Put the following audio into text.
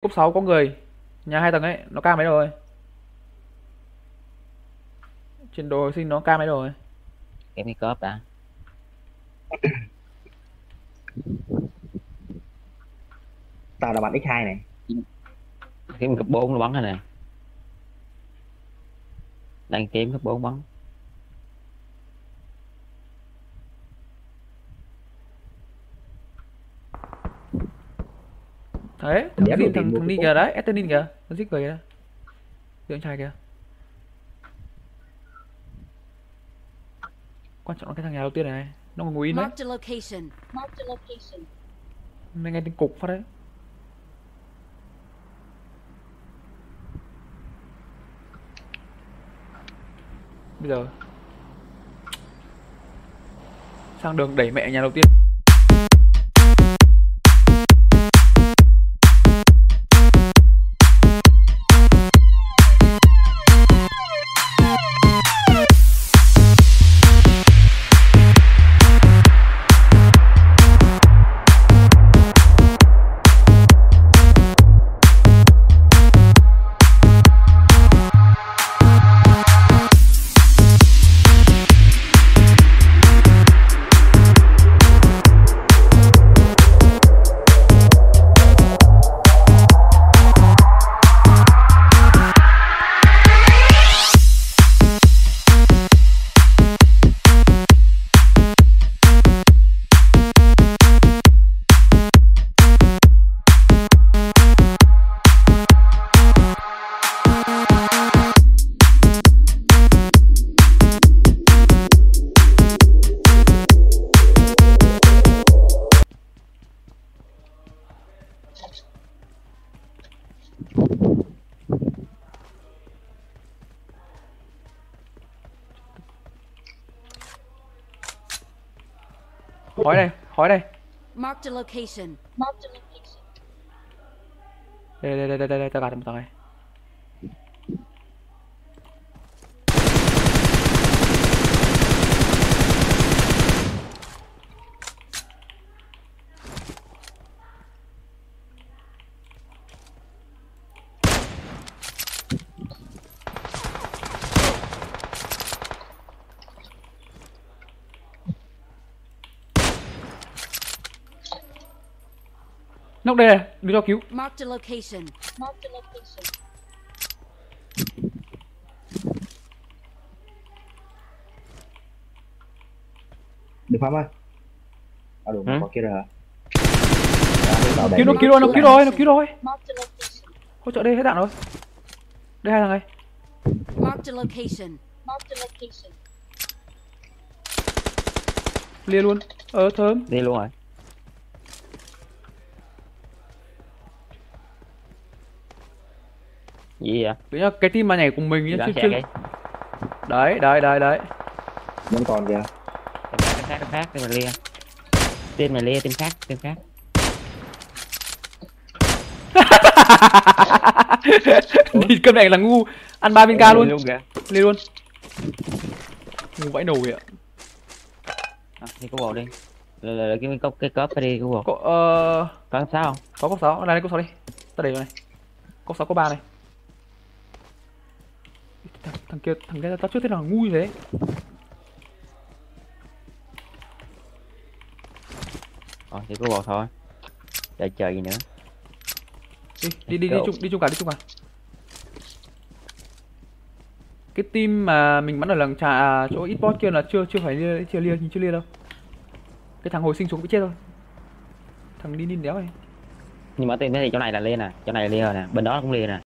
Cúp 6 có người. Nhà hai tầng ấy, nó cam mấy rồi. Trên đồ sinh nó cam mấy rồi. Cái make up đã. tao là bạn x2 này Kiếm cấp 4 nó bắn rồi nè. Đang kiếm cấp 4 bắn. Đấy, thằng đổi thằng thằng đi kìa đấy, Eternin kìa. Nó giết người kìa. Anh trai kìa. Quan trọng là cái thằng nhà đầu tiên này, nó còn ngồi in đấy. Marked a location. Marked a location. Nên nghe tiếng cục phát đấy. Bây giờ sang đường đẩy mẹ nhà đầu tiên. Location. Marked a location. Đây đây đây đây đây, đây. tao gạt một thằng này. Nóc đây này, đừng cho cứu. Marked a location. Marked a location. được không ơi à đúng có kia rồi Cứu nó, cứu rồi, nó cứu rồi, nó cứu rồi. Hỗ trợ đây hết đạn rồi. Đây hai thằng này. Marked a location. Marked a location. Lia luôn. Ờ thơm. Đi luôn rồi. Gì vậy? Đấy nhá, cái team mà nhảy cùng mình nhá, Đang chứ chạy chứ. cái. Đấy, đấy, đấy, đấy. vẫn còn kìa Tem khác, tem khác, tem mày lia. Tem mày lia, tem khác, tem khác. Đi cơm này là ngu. Ăn ba viên ca luôn. Kìa. Lia luôn. Ngu vãi vậy ạ. À, đi có bồ đi. Là, là, cái cốc cái phải đi có bồ. Có ờ Có sao không? có cốc 6, này cốc 6 đi. Ta để vào này. Cốc 6 có 3 này. Thằng, kia thằng kia tao trước thế nào ngu thế. Ờ, thì có bồ thôi. Chờ chờ gì nữa. Đi đi đi đi chung đi chung cả đi chung cả. Cái team mà mình bắn ở lần trà chỗ esports kia là chưa chưa phải lia chưa lia chưa lia đâu. Cái thằng hồi sinh xuống bị chết thôi. Thằng đi đi đéo này. Nhưng mà tem thế thì chỗ này là lia nè, chỗ này là lia nè, bên đó cũng lia nè.